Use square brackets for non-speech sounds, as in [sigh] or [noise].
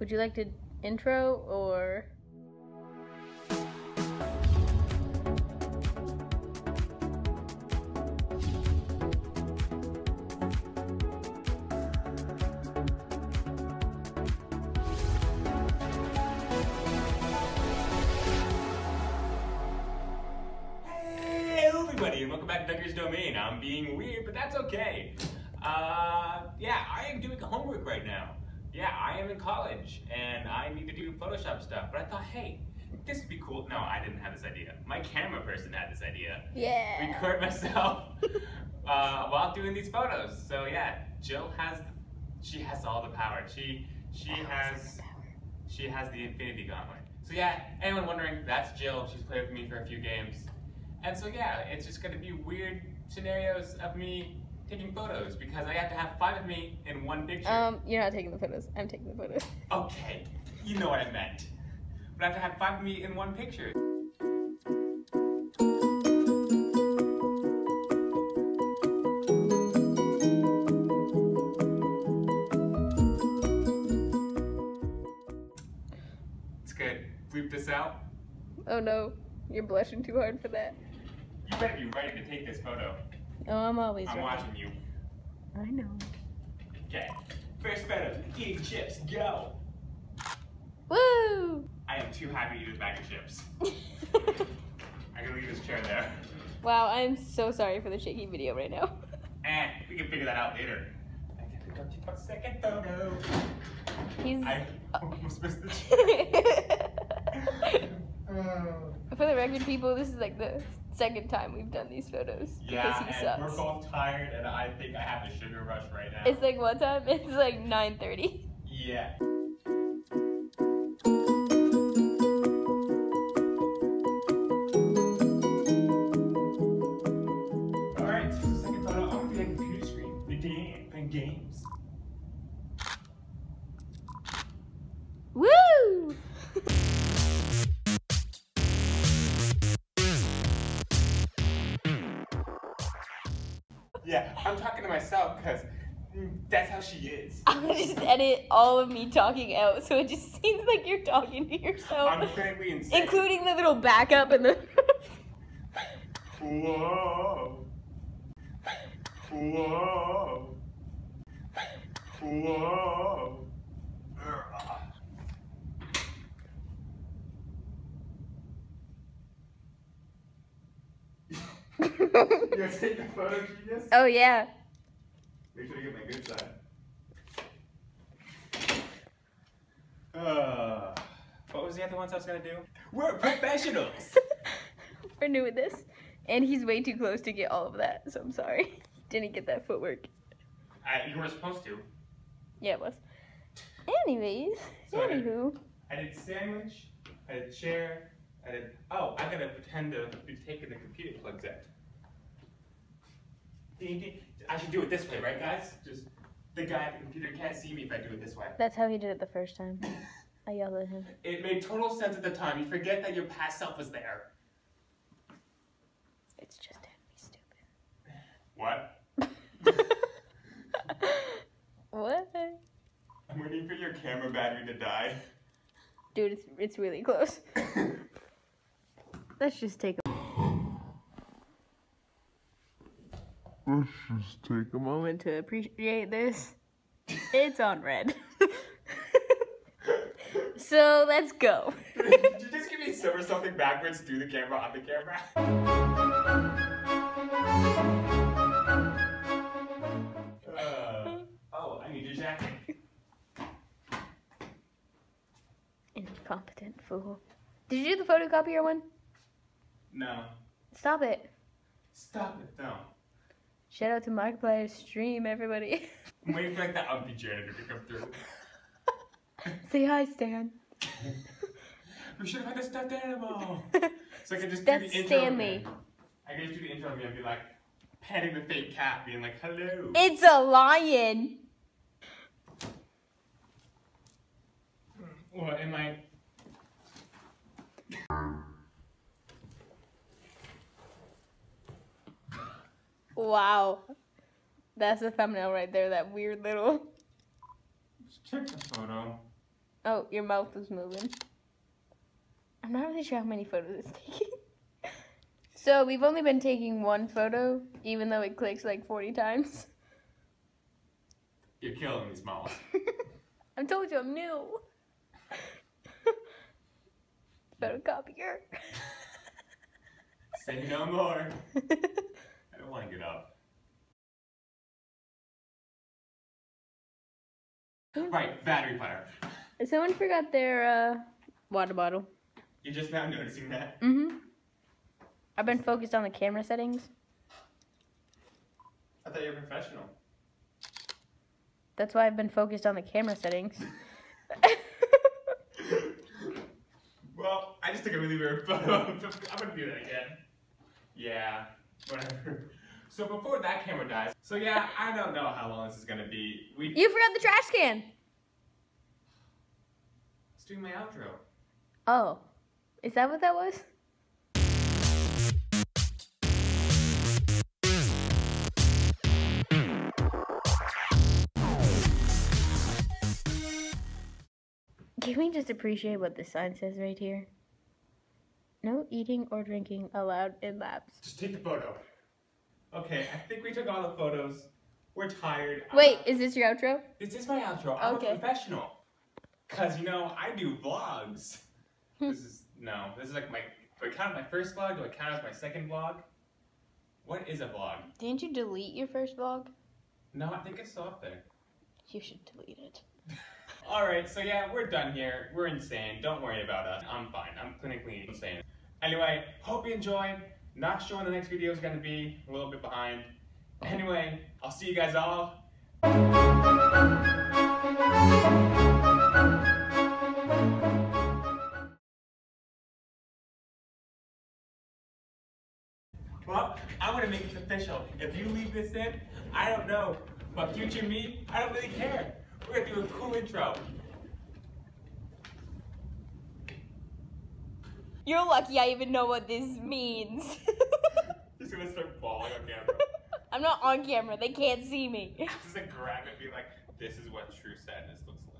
Would you like to intro or? And welcome back to Dunker's Domain. I'm being weird, but that's okay. Uh, yeah, I am doing homework right now. Am in college, and I need to do Photoshop stuff. But I thought, hey, this would be cool. No, I didn't have this idea. My camera person had this idea. Yeah. Record myself [laughs] uh, while doing these photos. So yeah, Jill has, she has all the power. She she has she has the Infinity Gauntlet. So yeah, anyone wondering, that's Jill. She's played with me for a few games. And so yeah, it's just gonna be weird scenarios of me taking photos because I have to have five of me in one picture. Um, you're not taking the photos. I'm taking the photos. [laughs] okay, you know what I meant. But I have to have five of me in one picture. It's good. Bleep this out. Oh no, you're blushing too hard for that. You better be ready to take this photo. Oh, I'm always I'm watching you. I know. Okay. First photo. Eating chips. Go. Woo! I am too happy to eat this bag of chips. [laughs] I can leave this chair there. wow, I'm so sorry for the shaky video right now. And [laughs] eh, we can figure that out later. I can pick up second photo. He's. I almost missed the chair. [laughs] For the record, people, this is like the second time we've done these photos yeah, because he and we're both tired, and I think I have a sugar rush right now. It's like what time? [laughs] It's like 9:30. yeah. I'm talking to myself because that's how she is. [laughs] I'm gonna just edit all of me talking out, so it just [laughs] seems like you're talking to yourself, I'm clinically insane. including the little backup and the. [laughs] Whoa. Whoa. Whoa. You gonna take the photo, genius? oh yeah. Make sure to get my good side. Uh, what was the other ones I was gonna do? We're professionals! [laughs] We're new at this, and he's way too close to get all of that, so I'm sorry. [laughs] Didn't get that footwork. I, you were supposed to. Yeah, it was. Anyways, So I did- anywho, I did sandwich, I did chair, I did. Oh, I gotta pretend to be taking the computer plugs out. I should do it this way, right, guys? Just the guy at the computer can't see me if I do it this way. that's how he did it the first time. [laughs] I yelled at him. It made total sense at the time. You forget that your past self was there. It's just him. He's What? [laughs] what? I'm waiting for your camera battery to die. Dude, it's it's really close. [laughs] Let's just take a Let's just take a moment. to appreciate this. It's on red. [laughs] so let's go. Did you just give me silver something backwards through the camera on the camera? Uh, oh, I need your jacket. Incompetent fool. Did you do the photocopier one? No. Stop it. Stop it, no. Shout out to Markiplier's stream, everybody. [laughs] I'm waiting for like the ugly janitor to come through. [laughs] Say hi, Stan. [laughs] we should have had a stuffed animal. So I can just That's do the intro. Stanley. again. I can just do the intro of me and be like, petting the fake cat, being like, hello. It's a lion. What am I? Wow. That's the thumbnail right there, that weird little. Check the photo. Oh, your mouth is moving. I'm not really sure how many photos it's [laughs] taking. so we've only been taking one photo, even though it clicks like 40 times. You're killing me, Smalls. I told you I'm new. [laughs] Photocopier. [laughs] Say no more. Right, battery fire. Someone forgot their uh, water bottle. You're just now noticing that. Mm-hmm. I've been focused on the camera settings. I thought you were professional. That's why I've been focused on the camera settings. [laughs] well, I just took a really weird photo. I'm gonna do that again. Yeah, whatever. So before that camera dies, so yeah, I don't know how long this is gonna be. We you forgot the trash can. Let's do my outro. Oh, is that what that was? Can we just appreciate what the sign says right here? No eating or drinking allowed in labs. Just take the photo. Okay, I think we took all the photos. We're tired. Wait, is this your outro? This is my outro. I'm Okay. a professional. Cause you know I do vlogs. Hmm. this is no. This is like my. Do I count my first vlog? Do I count as my second vlog? What is a vlog? Didn't you delete your first vlog? No, I think it's still up there. You should delete it. [laughs] All right, so yeah, we're done here. We're insane. Don't worry about us. I'm fine. I'm clinically insane. Anyway, hope you enjoyed. Not sure when the next video is gonna be. A little bit behind. Oh. Anyway, I'll see you guys all. Well, I'm gonna make this official. If you leave this in, I don't know. But future me, I don't really care. We're gonna do a cool intro. You're lucky I even know what this means. [laughs] He's gonna start bawling on camera. [laughs] I'm not on camera. They can't see me. [laughs] Just like grab it and be like, this is what true sadness looks like.